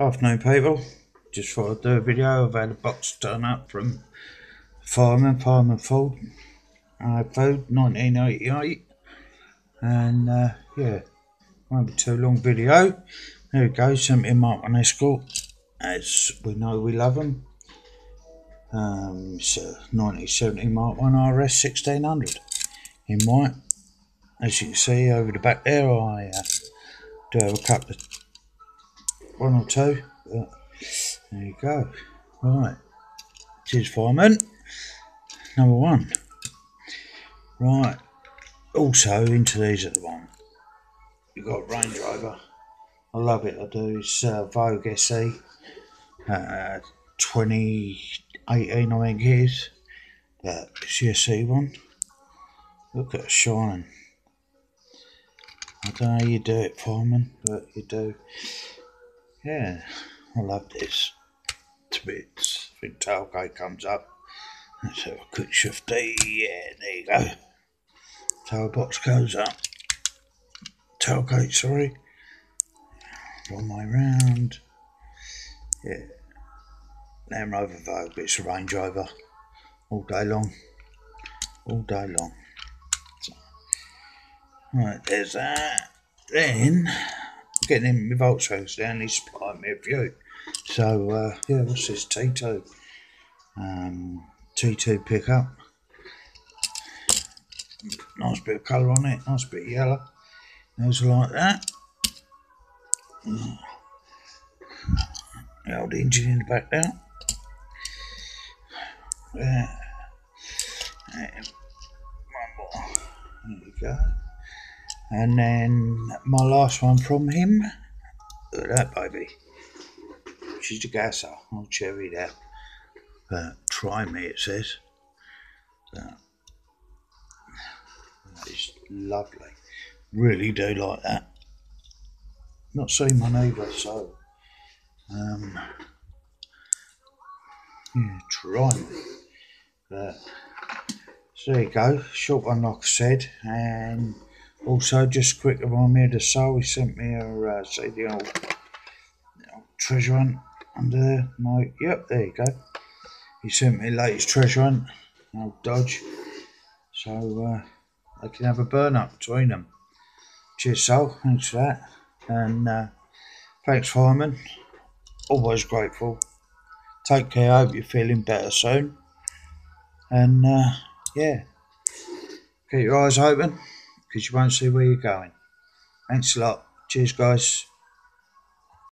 Afternoon people, just thought I'd do a video. I've had a box turn up from Fireman, Fireman Food, uh, Food 1988 and uh, yeah, won't be too long video. There we go, something Mark and Escort, as we know we love them. Um, it's a 1970 Mark 1 RS 1600 in white. As you can see over the back there, I uh, do have a couple of one or two. There you go. Right. Cheers, fireman. Number one. Right. Also into these at the moment. You've got Range Rover. I love it. I do. It's uh, Vogue SE. Uh, 2018, I think it is. That CSE one. Look at the shine. I don't know how you do it, fireman, but you do. Yeah, I love this. To bits. I think tailgate comes up. Let's have a quick shift D. Yeah, there you go. Tail box goes up. Tailgate, sorry. One way round. Yeah. Land Rover Vogue, it's a Range Rover. All day long. All day long. So, right, there's that. Then getting in my Volkswagens down, he's supplying me a few. So, uh, yeah, what's this? T2. Um, T2 pickup. Nice bit of colour on it, nice bit of yellow. Those like that. The old engine in the back there. Yeah. And one more. There we go. And then my last one from him. Look at that baby. She's a gasser. I'll cherry that. But try me, it says. That is lovely. Really do like that. Not seen my neighbour, so um, yeah, try me. But so there you go, short one like I said, and also just quick reminder me of the. He sent me a uh, the old, the old treasure hunt under there. No, yep, there you go. He sent me latest treasure hunt, old Dodge. So uh, I can have a burn up between them. Cheers, Sol. Thanks for that. And uh, thanks, fireman. Always grateful. Take care. I hope you're feeling better soon. And uh, yeah, keep your eyes open because you won't see where you're going. Thanks a lot. Cheers, guys.